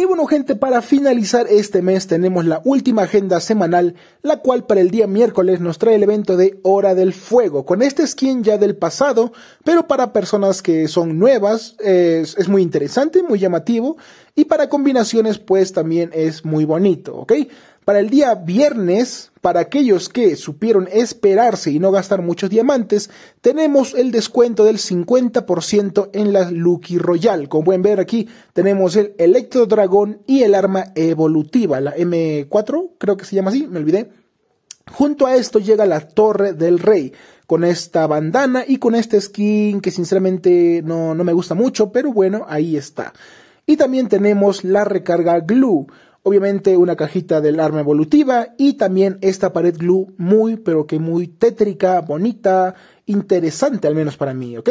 Y bueno gente, para finalizar este mes tenemos la última agenda semanal, la cual para el día miércoles nos trae el evento de Hora del Fuego, con este skin ya del pasado, pero para personas que son nuevas es, es muy interesante, muy llamativo, y para combinaciones pues también es muy bonito, ¿ok? Para el día viernes, para aquellos que supieron esperarse y no gastar muchos diamantes, tenemos el descuento del 50% en la Lucky Royal. Como pueden ver aquí, tenemos el Electro Dragón y el arma evolutiva, la M4, creo que se llama así, me olvidé. Junto a esto llega la Torre del Rey, con esta bandana y con este skin que sinceramente no, no me gusta mucho, pero bueno, ahí está. Y también tenemos la recarga Glue obviamente una cajita del arma evolutiva y también esta pared glue muy pero que muy tétrica, bonita, interesante al menos para mí, ¿ok?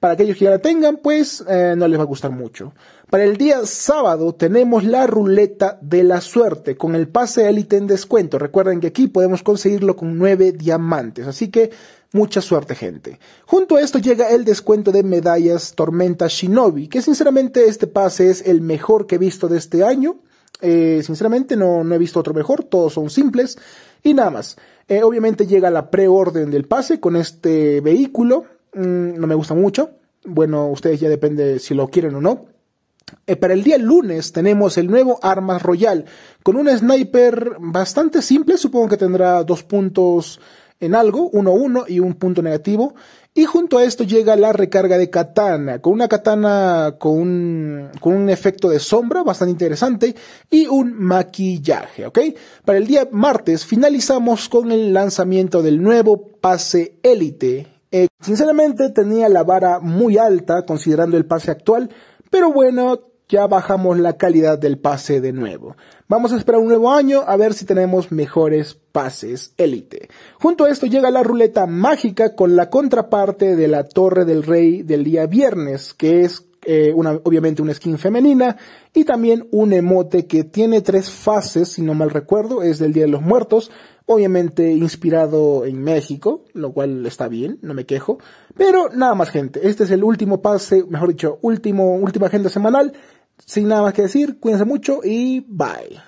Para aquellos que ya la tengan, pues eh, no les va a gustar mucho. Para el día sábado tenemos la ruleta de la suerte con el pase élite en descuento. Recuerden que aquí podemos conseguirlo con 9 diamantes, así que mucha suerte gente. Junto a esto llega el descuento de medallas Tormenta Shinobi, que sinceramente este pase es el mejor que he visto de este año. Eh, sinceramente no, no he visto otro mejor, todos son simples. Y nada más. Eh, obviamente llega la preorden del pase con este vehículo, mm, no me gusta mucho, bueno, ustedes ya depende si lo quieren o no. Eh, para el día lunes tenemos el nuevo Armas Royal con un sniper bastante simple, supongo que tendrá dos puntos en algo, uno uno y un punto negativo. Y junto a esto llega la recarga de katana, con una katana con un, con un efecto de sombra bastante interesante y un maquillaje, ¿ok? Para el día martes finalizamos con el lanzamiento del nuevo pase élite. Eh, sinceramente tenía la vara muy alta considerando el pase actual, pero bueno, ya bajamos la calidad del pase de nuevo. Vamos a esperar un nuevo año a ver si tenemos mejores pases élite. Junto a esto llega la ruleta mágica con la contraparte de la Torre del Rey del día viernes, que es eh, una, obviamente una skin femenina y también un emote que tiene tres fases, si no mal recuerdo, es del Día de los Muertos, obviamente inspirado en México, lo cual está bien, no me quejo, pero nada más gente, este es el último pase, mejor dicho, último, última agenda semanal, sin nada más que decir, cuídense mucho y bye.